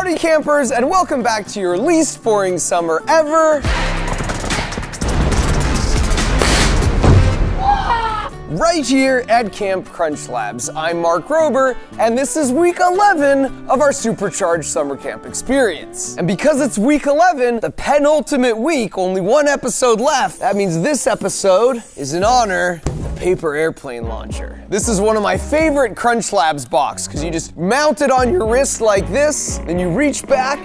Howdy campers and welcome back to your least boring summer ever. Right here at Camp Crunch Labs, I'm Mark Rober, and this is week 11 of our supercharged summer camp experience. And because it's week 11, the penultimate week, only one episode left, that means this episode is in honor paper airplane launcher. This is one of my favorite Crunch Labs box, because you just mount it on your wrist like this, then you reach back,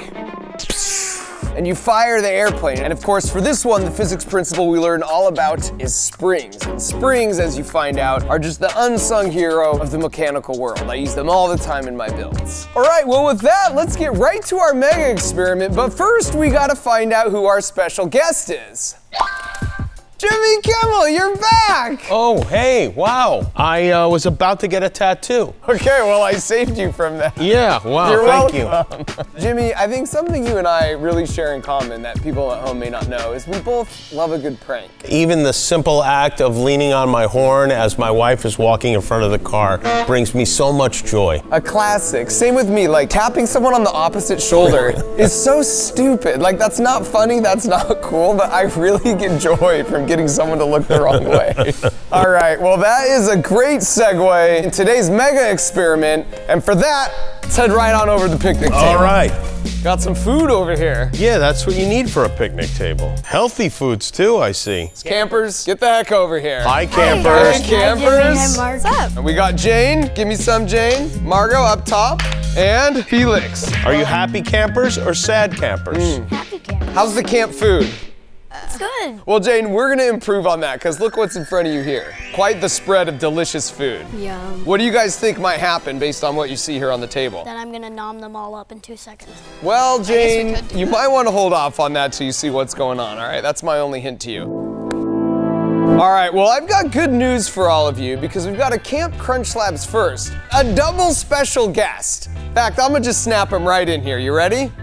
and you fire the airplane. And of course, for this one, the physics principle we learn all about is springs. And springs, as you find out, are just the unsung hero of the mechanical world. I use them all the time in my builds. All right, well with that, let's get right to our mega experiment. But first, we gotta find out who our special guest is. Jimmy Kimmel, you're back! Oh, hey, wow. I uh, was about to get a tattoo. Okay, well, I saved you from that. Yeah, wow, You're thank welcome. Jimmy, I think something you and I really share in common that people at home may not know is we both love a good prank. Even the simple act of leaning on my horn as my wife is walking in front of the car brings me so much joy. A classic. Same with me, like tapping someone on the opposite shoulder is so stupid. Like, that's not funny, that's not cool, but I really get joy from getting someone to look the wrong way. All right, well, that is a great segue in today's mega experiment. And for that, let's head right on over to the picnic table. All right. Got some food over here. Yeah, that's what you need for a picnic table. Healthy foods, too, I see. It's Campers, get the heck over here. Hi, campers. Hey, campers. What's up? And we got Jane. Give me some, Jane. Margot up top. And Felix. Are you happy campers or sad campers? Happy campers. How's the camp food? Good. Well, Jane, we're gonna improve on that because look what's in front of you here. Quite the spread of delicious food. Yum. What do you guys think might happen based on what you see here on the table? Then I'm gonna nom them all up in two seconds. Well, Jane, do you might want to hold off on that till you see what's going on, all right? That's my only hint to you. All right, well, I've got good news for all of you because we've got a Camp Crunch Labs first, a double special guest. In fact, I'm gonna just snap him right in here. You ready?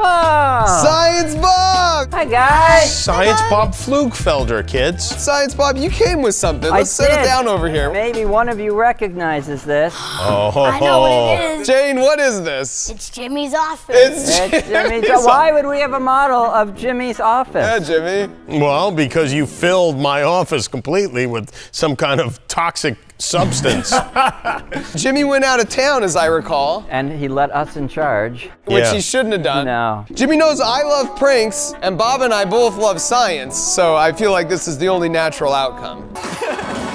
Oh, Science Bob! hi guys. Science Bob Pflugfelder, kids. Science Bob, you came with something. Let's set it did. down over here. Maybe one of you recognizes this. Oh, I know what it is. Jane, what is this? It's Jimmy's office. It's It's Jimmy's. Jimmy's Why would we have a model of Jimmy's office? Yeah, office? Jimmy. Well, because you filled my office completely with some kind of toxic substance. Jimmy went out of town, as I recall, And he let us in charge. which Yeah. he shouldn't have done. No. Jimmy knows I love pranks, and Bob and I both love science, so I feel like this is the only natural outcome.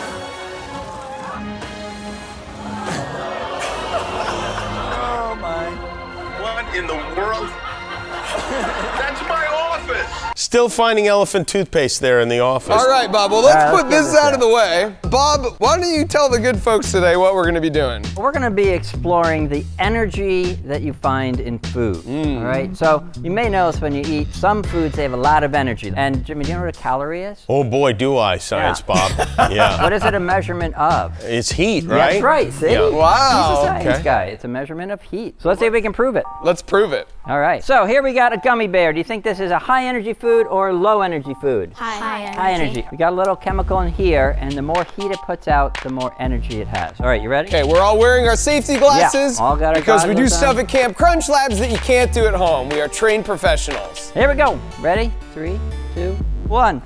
Still finding elephant toothpaste there in the office. All right, Bob, well, let's All right, put let's this this out of the way. Bob, why don't you tell the good folks today what we're gonna be doing? We're going to be exploring the energy that you find in food. Mm. All right. So you may notice when you eat some foods, they have a lot of energy. And Jimmy, do you know what a calorie is? Oh boy, do I, Science Bob. Yeah. What is it a measurement of? It's heat, right? That's right. See? Yeah. Wow, He's a science okay. guy. It's a measurement of heat. So let's see if we can prove it. Let's prove it. All right. So here we got a gummy bear. Do you think this is a high energy food or low energy food? High, high High energy. We got a little chemical in here, and the more heat it puts out, the more energy it has. All right, you ready? Okay, we're all wearing our safety glasses Yeah, all got our because we do goggles stuff at Camp Crunch Labs that you can't do at home. We are trained professionals. Here we go. Ready? Three, two, one.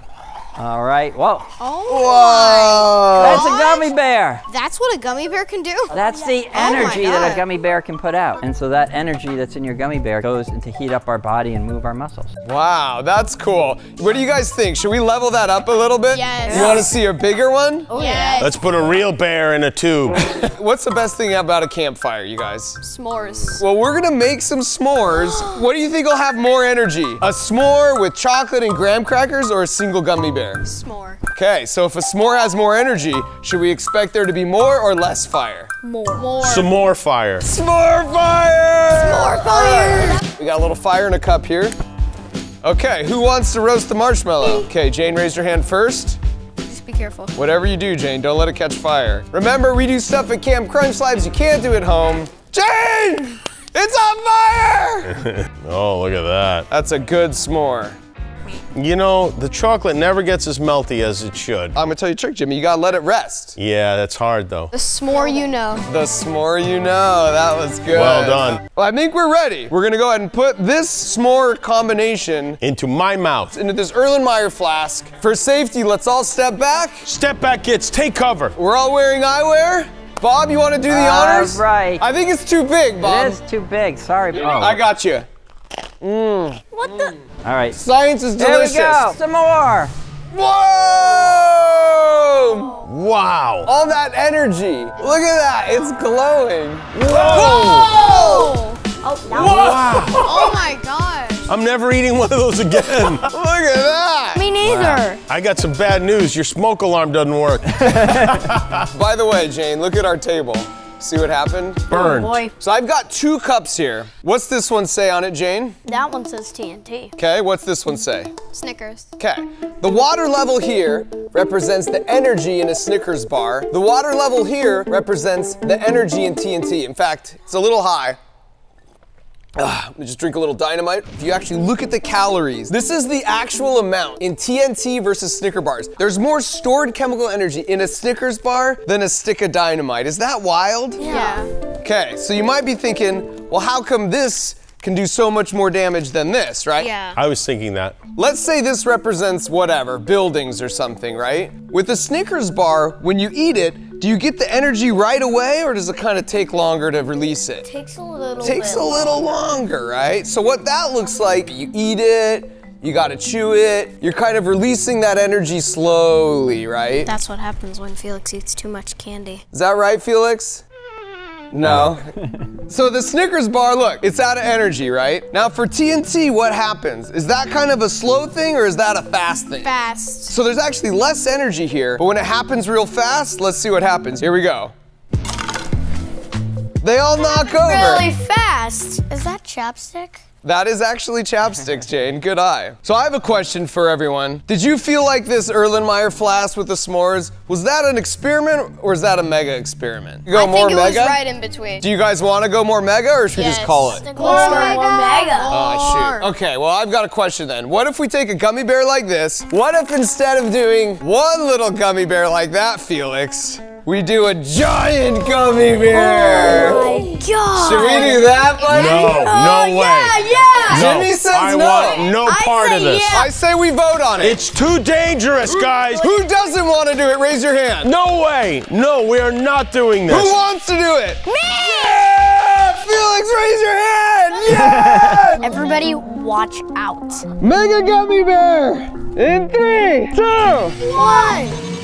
All right. Whoa. Oh, That's a gummy bear. that's what a gummy bear can do. That's the Oh energy that a gummy bear can put out. And so that energy that's in your gummy bear goes into heat up our body and move our muscles. Wow, that's cool. What do you guys think? Should we level that up a little bit? Yes. You want to see a bigger one? Oh, yeah. Let's put a real bear in a tube. What's the best thing about a campfire, you guys? S'mores. Well, we're gonna make some s'mores. What do you think will have more energy? A s'more with chocolate and graham crackers or a single gummy bear? S'more. Okay, so if a s'more has more energy, should we expect there to be more or less fire? More. More. Some more fire. S'more fire! More fire. We got a little fire in a cup here. Okay, who wants to roast the marshmallow? Okay, Jane, raise your hand first. Just be careful. Whatever you do, Jane, don't let it catch fire. Remember, we do stuff at Camp Crunch Labs you can't do at home. Jane! It's on fire! Oh, look at that. That's a good s'more. You know, the chocolate never gets as melty as it should. I'm gonna tell you a trick, Jimmy. You gotta let it rest. Yeah, that's hard though. The s'more you know. The s'more you know. That was good. Well done. Well, I think we're ready. We're gonna go ahead and put this s'more combination Into my mouth. into this Erlenmeyer flask. For safety, let's all step back. Step back, kids. Take cover. We're all wearing eyewear. Bob, you want to do the All honors? right. I think it's too big, Bob. It is too big. Sorry. Oh. I got you. Mm. What the? All right. Science is There we delicious. go. Some more. Whoa! Wow. All that energy. Look at that. It's glowing. Oh! Wow. Oh my gosh. I'm never eating one of those again. Look at that. Me neither. I got some bad news. Your smoke alarm doesn't work. By the way, Jane, look at our table. See what happened? Burned. Oh, boy, So I've got two cups here. What's this one say on it, Jane? that one says TNT. Okay, what's this one say? Snickers. Okay. The water level here represents the energy in a Snickers bar. The water level here represents the energy in TNT. In fact, it's a little high. Ah, let me just drink a little dynamite. If you actually look at the calories, this is the actual amount in TNT versus Snicker bars. There's more stored chemical energy in a Snickers bar than a stick of dynamite. Is that wild? Yeah. Okay, so you might be thinking, well, how come this can do so much more damage than this, right? Yeah. I was thinking that. Let's say this represents whatever, buildings or something, right? With a Snickers bar, when you eat it, do you get the energy right away or does it kind of take longer to release it? Takes a little Takes bit a little longer, right? So what that looks like, you eat it, you gotta chew it, you're kind of releasing that energy slowly, right? That's what happens when Felix eats too much candy. Is that right, Felix? No. Oh. so the Snickers bar, look, it's out of energy, right? Now for TNT, what happens? Is that kind of a slow thing or is that a fast thing? Fast. So there's actually less energy here, but when it happens real fast, let's see what happens. Here we go. They all knock over. Really fast. Is that chapstick? That is actually chapsticks, Jane. Good eye. So I have a question for everyone. Did you feel like this Erlenmeyer flask with the s'mores, was that an experiment or is that a mega experiment? You go I more think it mega? was right in between. Do you guys want to go more mega or should we just call it? More mega. Oh, shoot. Okay, well, I've got a question then. What if we take a gummy bear like this? What if instead of doing one little gummy bear like that, Felix, we do a giant gummy bear? Oh my god. Should we do that, buddy? No, no way. Yeah, yeah. No, Jimmy says I no. want no part of this. yeah. I say we vote on it. It's too dangerous, guys. Who doesn't want to do it? Raise your hand. No way. No, we are not doing this. Who wants to do it? Me. Yeah! Felix, raise your hand! Yeah! Everybody, watch out. Mega gummy bear! In three, two, One.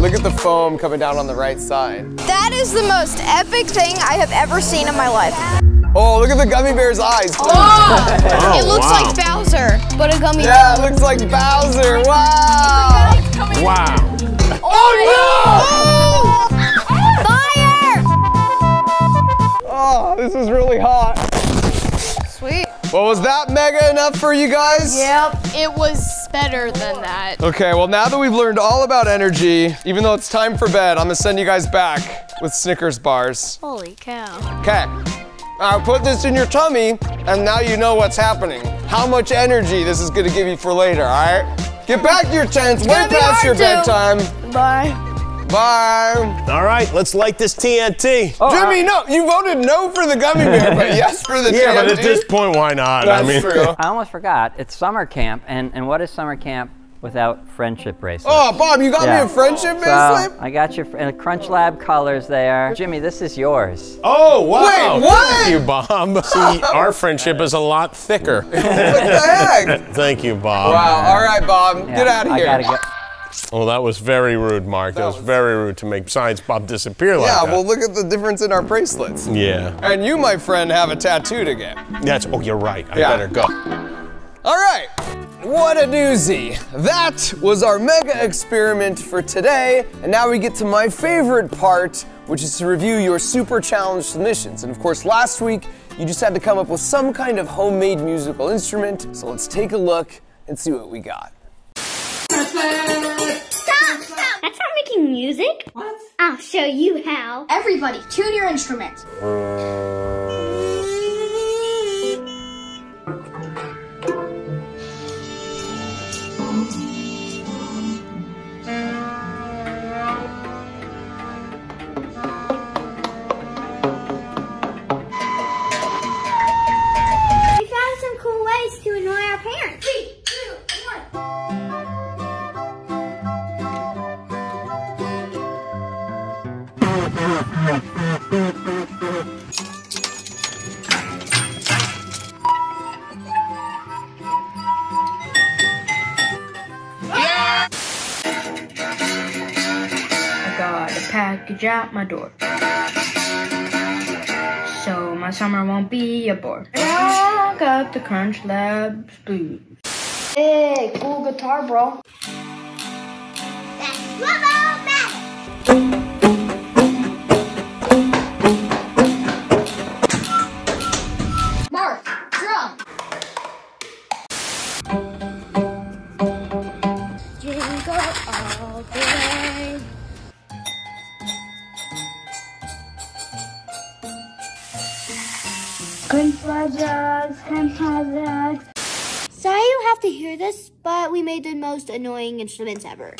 Look at the foam coming down on the right side. That is the most epic thing I have ever seen in my life. Oh, look at the gummy bear's eyes. Oh, oh it looks wow. like Bowser, but a gummy bear. Yeah, it looks like Bowser. Wow. Wow. Oh, oh no! Fire! Oh, this is really hot. Well, was that mega enough for you guys? Yep. It was better than that. Okay, well, now that we've learned all about energy, even though it's time for bed, I'm gonna send you guys back with Snickers bars. Holy cow. Okay. I'll put this in your tummy, and now you know what's happening. How much energy this is gonna give you for later, all right? Get back to your tents, way past your bedtime. Bye. Bye. All right, let's light this TNT. Oh, Jimmy, no, you voted no for the gummy bear, but yes for the yeah, but at this point, why not? That's I mean, true. I almost forgot. It's summer camp, and, and what is summer camp without friendship bracelets? Oh, Bob, you got Yeah. me a friendship So, bracelet? I got your fr- uh, Crunch Lab colors there. Jimmy, this is yours. Oh, wow. Wait, what? Thank you, Bob. See, our friendship is a lot thicker. What the heck? Thank you, Bob. Wow, all right, Bob, get out of I here. Well, that was very rude, Mark. That, was, was- very rude to make Science Bob disappear like Yeah, that. Yeah, well, look at the difference in our bracelets. yeah. And you, my friend, have a tattoo to get. That's. Oh, you're right. I Yeah. better go. All right. What a doozy. That was our mega experiment for today. And now we get to my favorite part, which is to review your super challenge submissions. And of course, last week, you just had to come up with some kind of homemade musical instrument. So let's take a look and see what we got. Music? What? I'll show you how. Everybody, tune your instruments. We found some cool ways to annoy our parents. At my door. So my summer won't be a bore. I got the Crunch Labs blues. Hey, cool guitar, bro. That's Flubbo Crunch Labs, Sorry you have to hear this, but we made the most annoying instruments ever.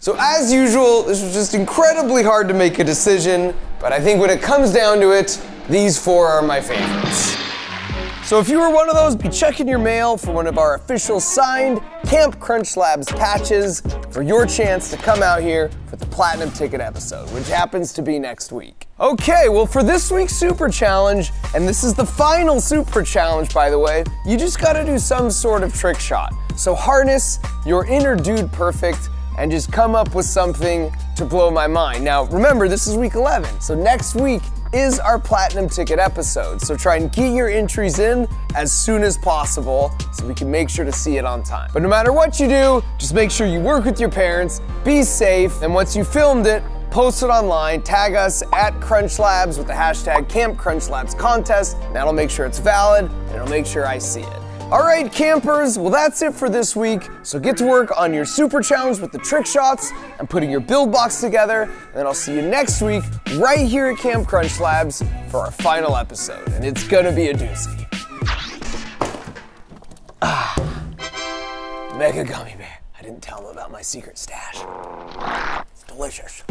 So as usual, this was just incredibly hard to make a decision, but I think when it comes down to it, these four are my favorites. So if you were one of those, be checking your mail for one of our official signed Camp Crunch Labs patches for your chance to come out here for the Platinum Ticket episode, which happens to be next week. Okay, well for this week's Super Challenge, and this is the final Super Challenge by the way, you just gotta do some sort of trick shot. So harness your inner dude perfect and just come up with something to blow my mind. Now, remember, this is week 11, so next week is our platinum ticket episode. So try and get your entries in as soon as possible so we can make sure to see it on time. But no matter what you do, just make sure you work with your parents, be safe, and once you filmed it, post it online, tag us at Crunch Labs with the hashtag Camp Crunch Labs contest. and That'll make sure it's valid and it'll make sure I see it. All right, campers, well, that's it for this week. So get to work on your super challenge with the trick shots and putting your build box together. And then I'll see you next week right here at Camp Crunch Labs for our final episode. And it's gonna be a doozy. Ah, Mega Gummy Bear. I didn't tell him about my secret stash. It's delicious.